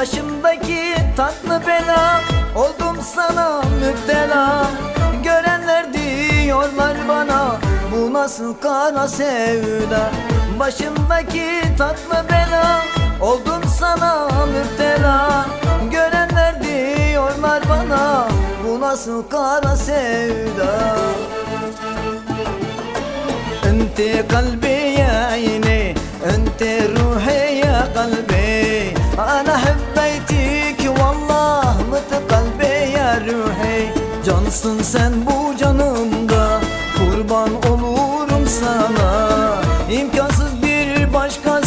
Başımdaki tatlı bela Oldum sana müptela. Görenler diyorlar bana Bu nasıl kara sevda? Başımdaki tatlı bela Oldum sana müptela. Görenler diyorlar bana Bu nasıl kara sevda? Ente kalbi ya yine Ente ruhi ya kalbi Cansın sen bu canımda Kurban olurum sana. İmkansız bir başkası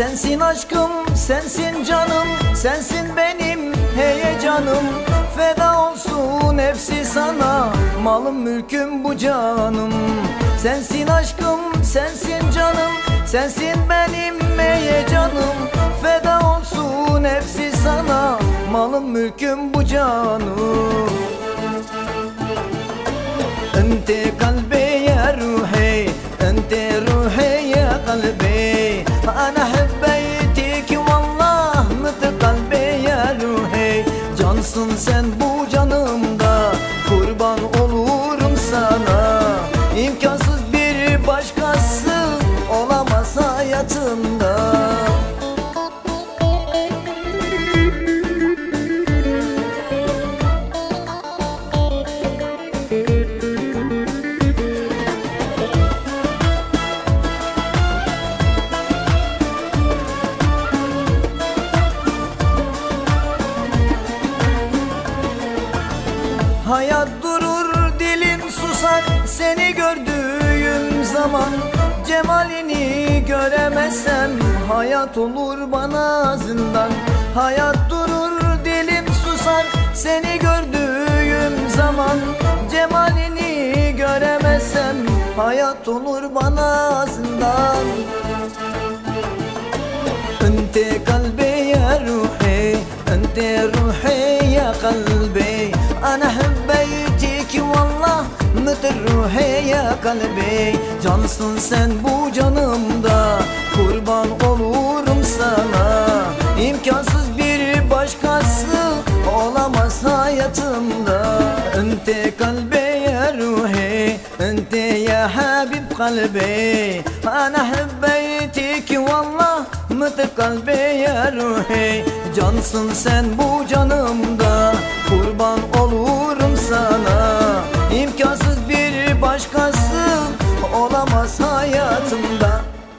Sensin aşkım, sensin canım, sensin benim heyecanım Feda olsun hepsi sana, malım mülküm bu canım Sensin aşkım, sensin canım, sensin benim heyecanım Feda olsun hepsi sana, malım mülküm bu canım انت قلبي يا روحي انت روحي يا قلبي انا sen bu canımda Kurban olurum sana. İmkansız bir başkası Olamaz hayatımda Hayat durur dilim susar seni gördüğüm zaman Cemalini göremezsem hayat olur bana zindan Hayat durur dilim susar seni gördüğüm zaman Cemalini göremezsem hayat olur bana zindan انت قلبي يا روحي انت روحي يا قلبي انا حبيتك والله canıdır ruhe ya kalbe. Cansın sen bu canımda. Kurban olurum sana. İmkansız bir başkası Olamaz hayatımda. Ente kalbe ya ruhe Ente ya habib kalbe. Ana hibbeytik vallah Mıtı kalbe ya ruhe? Cansın sen bu canımda.